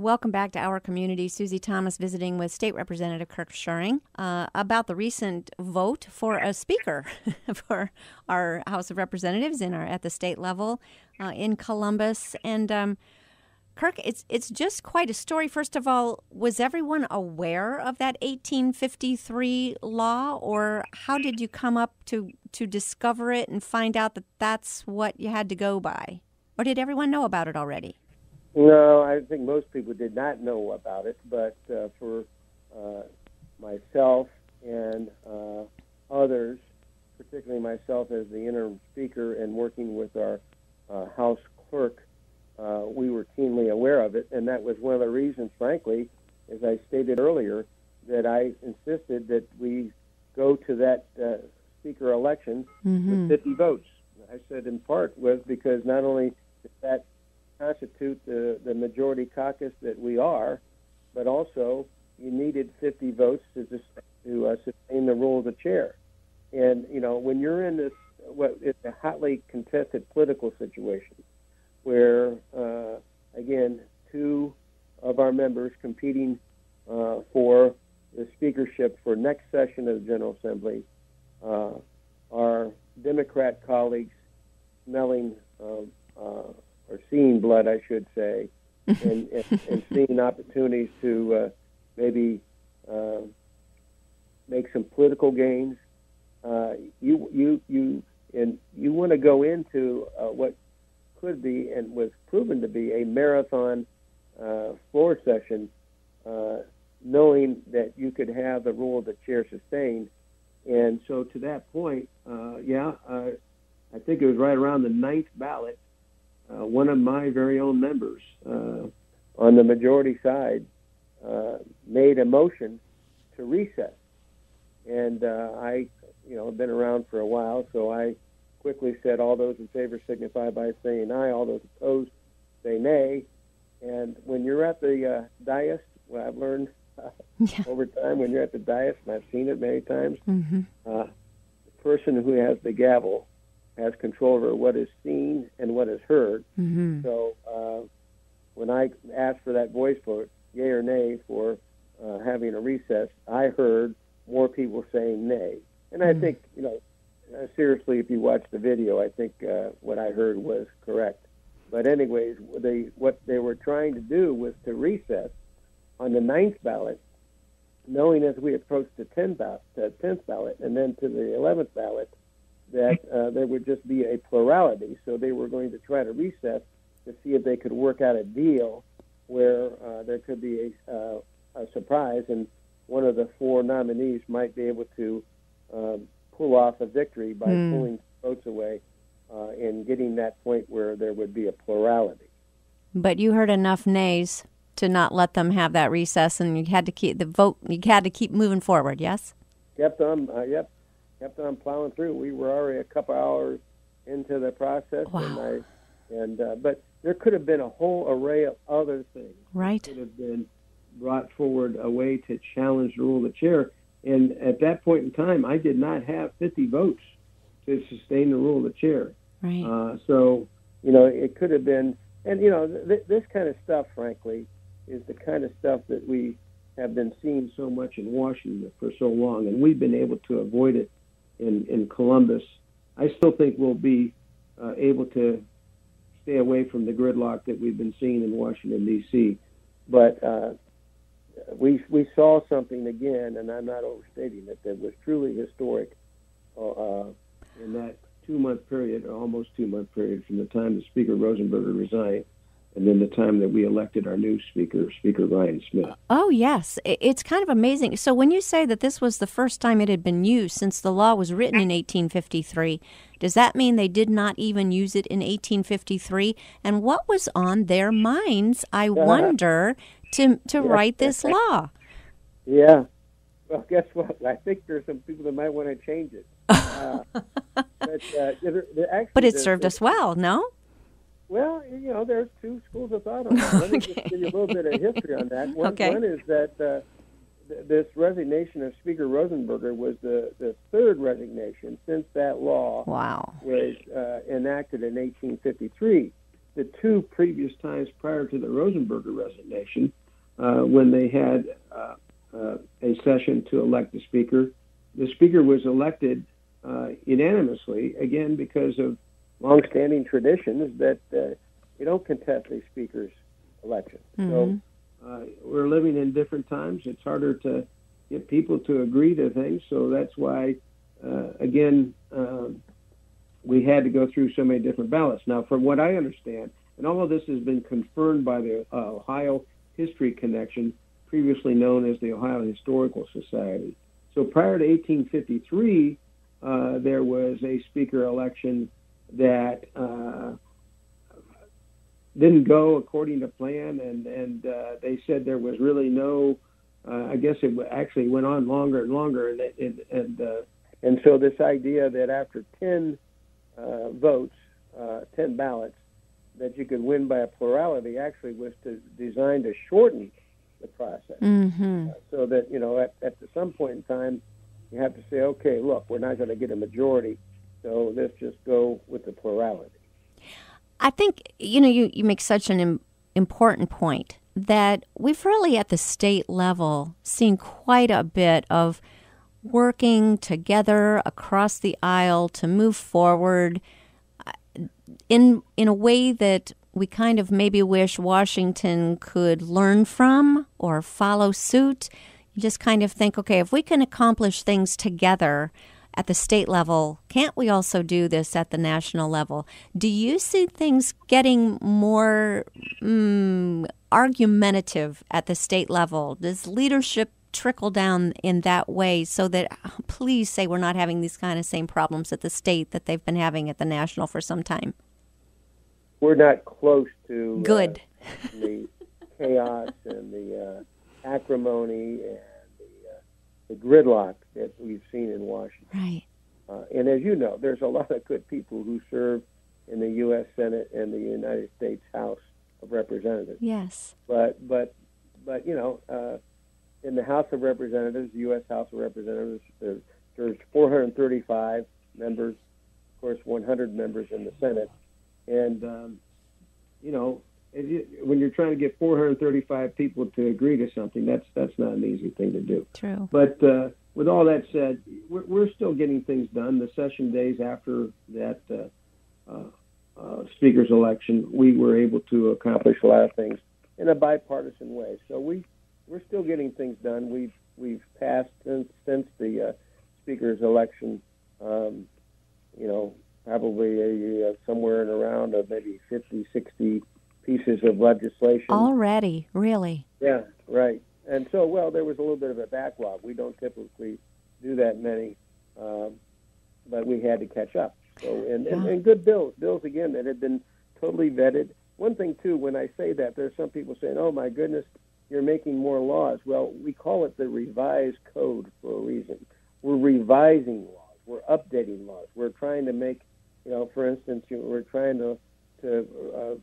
Welcome back to our community. Susie Thomas visiting with State Representative Kirk Schuring uh, about the recent vote for a speaker for our House of Representatives in our at the state level uh, in Columbus. And um, Kirk, it's it's just quite a story. First of all, was everyone aware of that 1853 law, or how did you come up to to discover it and find out that that's what you had to go by, or did everyone know about it already? No, I think most people did not know about it, but uh, for uh, myself and uh, others, particularly myself as the interim speaker and working with our uh, House clerk, uh, we were keenly aware of it, and that was one of the reasons, frankly, as I stated earlier, that I insisted that we go to that uh, speaker election Mm-hmm. with 50 votes. I said in part was because not only did that constitute the, the majority caucus that we are, but also you needed 50 votes to just to uh, sustain the role of the chair. And you know, when you're in this what is a hotly contested political situation, where uh, again two of our members competing uh, for the speakership for next session of the General Assembly, uh, our Democrat colleagues smelling uh, or seeing blood, I should say, and, and, and seeing opportunities to uh, maybe uh, make some political gains. Uh, you you you and you want to go into uh, what could be and was proven to be a marathon uh, floor session, uh, knowing that you could have the rule of the chair sustained. And so, to that point, uh, yeah, uh, I think it was right around the ninth ballot uh, one of my very own members uh, on the majority side uh, made a motion to recess. And uh, I, you know, have been around for a while, so I quickly said, all those in favor signify by saying aye, all those opposed say nay. And when you're at the uh, dais, what I've learned uh, Yeah. over time, when you're at the dais, and I've seen it many times, Mm-hmm. uh, the person who has the gavel has control over what is seen and what is heard. Mm-hmm. So uh, when I asked for that voice vote, yay or nay, for uh, having a recess, I heard more people saying nay. And I Mm. think, you know, uh, seriously, if you watch the video, I think uh, what I heard was correct. But anyways, they what they were trying to do was to recess on the ninth ballot, knowing as we approached the tenth ballot, the tenth ballot, and then to the eleventh ballot, that uh, there would just be a plurality. So they were going to try to recess to see if they could work out a deal where uh, there could be a, uh, a surprise, and one of the four nominees might be able to um, pull off a victory by Hmm. pulling votes away uh, and getting that point where there would be a plurality. But you heard enough nays to not let them have that recess, and you had to keep the vote. You had to keep moving forward. Yes. kept on, uh, yep, kept on plowing through. We were already a couple hours into the process, and I, and uh, but there could have been a whole array of other things Right. could have been brought forward a way to challenge the rule of the chair. And at that point in time, I did not have 50 votes to sustain the rule of the chair. Right. Uh, so, you know, it could have been, and you know, th- this kind of stuff, frankly, is the kind of stuff that we have been seeing so much in Washington for so long, and we've been able to avoid it in in Columbus. I still think we'll be uh, able to stay away from the gridlock that we've been seeing in Washington D.C. But uh, we we saw something again, and I'm not overstating it, that was truly historic uh, uh, in that two month period, or almost two month period, from the time that Speaker Rosenberger resigned, and then the time that we elected our new Speaker, Speaker Ryan Smith. Oh, yes. It's kind of amazing. So, when you say that this was the first time it had been used since the law was written in 1853, does that mean they did not even use it in 1853? And what was on their minds, I wonder, to, to write this law? Yeah. Well, guess what? I think there's some people that might want to change it. Uh, but, uh, there actually, But it served us well, no? Well, you know, there's two schools of thought on that. Let me just give you a little bit of history on that. One, Okay. one is that uh, th- this resignation of Speaker Rosenberger was the, the third resignation since that law Wow. was uh, enacted in 1853. the two previous times prior to the Rosenberger resignation, uh, when they had uh, uh, a session to elect the speaker, the speaker was elected uh, unanimously, again, because of longstanding traditions that uh, you don't contest a speaker's election. Mm-hmm. So uh, we're living in different times. It's harder to get people to agree to things. So that's why, uh, again, um, we had to go through so many different ballots. Now, from what I understand, and all of this has been confirmed by the uh, Ohio History Connection, previously known as the Ohio Historical Society. So prior to 1853, uh, there was a speaker election that uh, didn't go according to plan, and and uh, they said there was really no. Uh, I guess it actually went on longer and longer, and and and, uh, and so this idea that after ten uh, votes, uh, ten ballots, that you could win by a plurality actually was to, designed to shorten the process, Mm-hmm. uh, so that you know at, at some point in time you have to say, okay, look, we're not going to get a majority, so let's just go with the plurality. I think you know you, you make such an Im- important point that we've really at the state level seen quite a bit of working together across the aisle to move forward uh, in in a way that we kind of maybe wish Washington could learn from or follow suit. You just kind of think, okay, if we can accomplish things together at the state level, can't we also do this at the national level? Do you see things getting more mm, argumentative at the state level? Does leadership trickle down in that way so that please say we're not having these kind of same problems at the state that they've been having at the national for some time? We're not close to Good. uh, the chaos and the uh, acrimony and uh, the gridlock that we've seen in Washington. Right. Uh, and as you know, there's a lot of good people who serve in the U.S. Senate and the United States House of Representatives. Yes. But but but you know, uh, in the House of Representatives, the U.S. House of Representatives, there's, there's 435 members, of course, 100 members in the Senate, and um, you know, when you're trying to get 435 people to agree to something, that's that's not an easy thing to do. True. But uh, with all that said, we're, we're still getting things done. The session days after that uh, uh, uh, speaker's election, we were able to accomplish a lot of things in a bipartisan way. So we we're still getting things done. We've we've passed since since the uh, speaker's election. Um, you know, probably uh, somewhere in around of maybe 50, 60 pieces of legislation. Already, really. Yeah, right. And so, well, there was a little bit of a backlog. We don't typically do that many, um, but we had to catch up. So, and, and, Yeah. and good bills, bills again that had been totally vetted. One thing too, when I say that, there's some people saying, "Oh my goodness, you're making more laws." Well, we call it the revised code for a reason. We're revising laws. We're updating laws. We're trying to make, you know, for instance, you we're trying to to uh,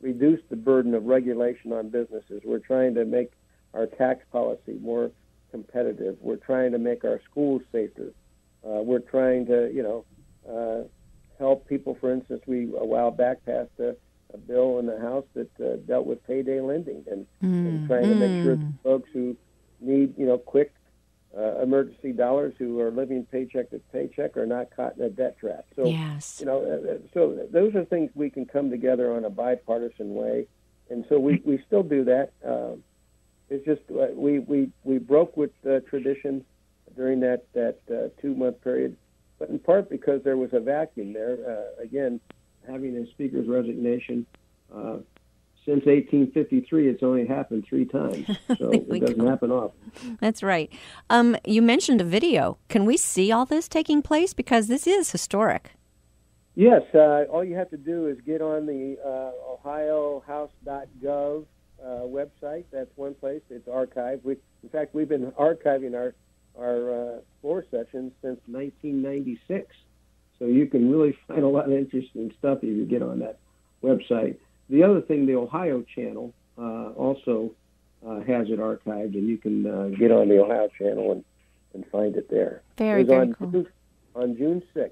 reduce the burden of regulation on businesses. We're trying to make our tax policy more competitive. We're trying to make our schools safer. Uh, we're trying to, you know, uh, help people. For instance, we a while back passed a, a bill in the House that uh, dealt with payday lending and, and trying to make sure that folks who need, you know, quick uh, emergency dollars who are living paycheck to paycheck are not caught in a debt trap. So yes. you know, uh, uh, so those are things we can come together on a bipartisan way, and so we, we still do that. Um, it's just uh, we, we we broke with uh, tradition during that that uh, two month period, but in part because there was a vacuum there. Uh, again, having a speaker's resignation. Since 1853, it's only happened three times, so it doesn't go. happen often. That's right. Um, you mentioned a video. Can we see all this taking place? Because this is historic. Yes, uh, all you have to do is get on the uh, OhioHouse.gov uh, website. That's one place. It's archived. We, in fact, we've been archiving our our uh, floor sessions since 1996, so you can really find a lot of interesting stuff if you get on that website. The other thing, the Ohio channel uh, also uh, has it archived, and you can uh, get on the Ohio channel and, and find it there. Very, it very on cool. June, on June 6th.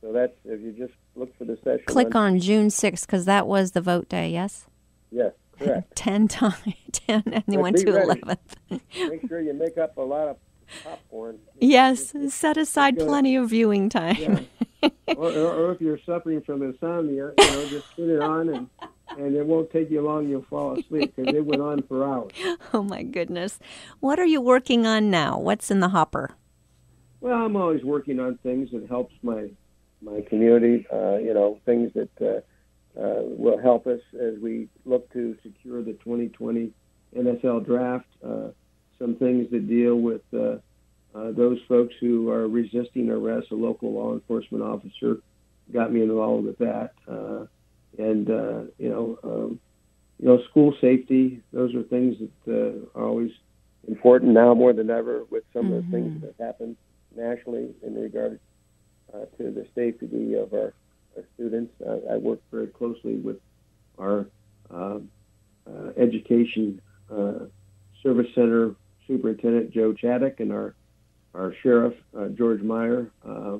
So that's if you just look for the session. Click on June 6th because that was the vote day, yes? Yes, correct. 10 times, 10, and they went to ready. 11th. Make sure you make up a lot of popcorn. Yes, set aside plenty of viewing time. Yeah. or, or, if you're suffering from insomnia, you know, just put it on and and it won't take you long. You'll fall asleep because it went on for hours. Oh my goodness. What are you working on now? What's in the hopper? Well, I'm always working on things that helps my my community. Uh, you know, things that uh, uh, will help us as we look to secure the 2020 NFL draft. Uh, some things that deal with uh, those folks who are resisting arrest. A local law enforcement officer got me involved with that, uh, and uh, you know, um, you know, school safety. Those are things that uh, are always important now more than ever with some of the things that have happened nationally in regard uh, to the safety of our, our students. Uh, I work very closely with our um uh, education uh, service center superintendent Joe Chaddock and our our sheriff uh, George Maier, uh,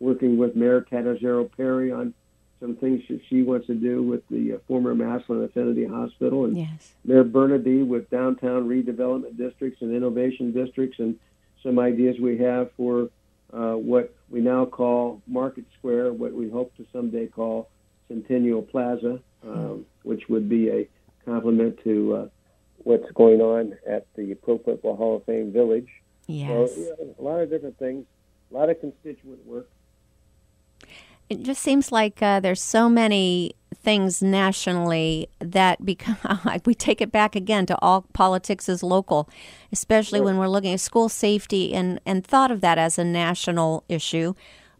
working with Mayor Catazaro-Perry on some things that she wants to do with the uh, former Massillon Affinity Hospital and Yes. Mayor Bernabei with downtown redevelopment districts and innovation districts and some ideas we have for uh, what we now call Market Square, what we hope to someday call Centennial Plaza, um, which would be a complement to uh, what's going on at the Pro Football Hall of Fame Village. Yes. So, yeah, a lot of different things, a lot of constituent work. It just seems like uh, there's so many things nationally that become we take it back again to all politics is local, especially when we're looking at school safety and and thought of that as a national issue.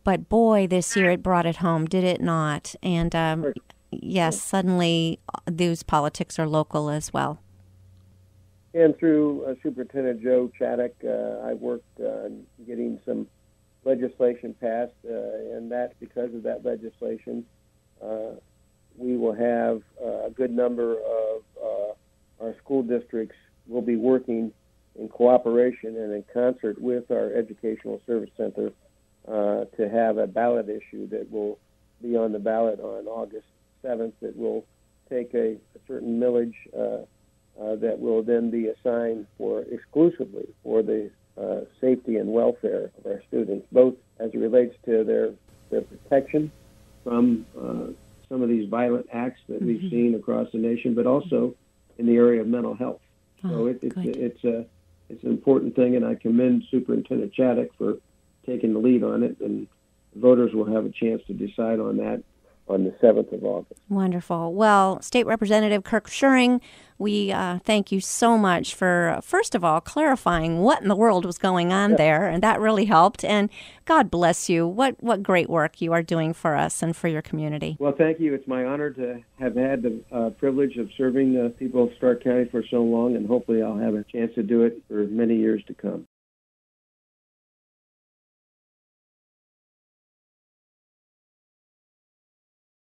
But boy, this year it brought it home, did it not? And um, yes, suddenly uh, those politics are local as well. And through uh, Superintendent Joe Chaddock, uh, I worked on getting some legislation passed, uh, and that because of that legislation, uh, we will have uh, a good number of uh, our school districts will be working in cooperation and in concert with our educational service center uh, to have a ballot issue that will be on the ballot on August 7th that will take a, a certain millage uh, uh, that will then be assigned for exclusively for the uh, safety and welfare of our students, both as it relates to their their protection from uh, some of these violent acts that we've seen across the nation, but also in the area of mental health. so Oh, it, it's a, it's a it's an important thing, and I commend Superintendent Chaddock for taking the lead on it, and voters will have a chance to decide on that on the 7th of August. Wonderful. Well, State Representative Kirk Schuring, we uh, thank you so much for, first of all, clarifying what in the world was going on there, and that really helped. And God bless you. What what great work you are doing for us and for your community. Well, thank you. It's my honor to have had the uh, privilege of serving the people of Stark County for so long, and hopefully I'll have a chance to do it for many years to come.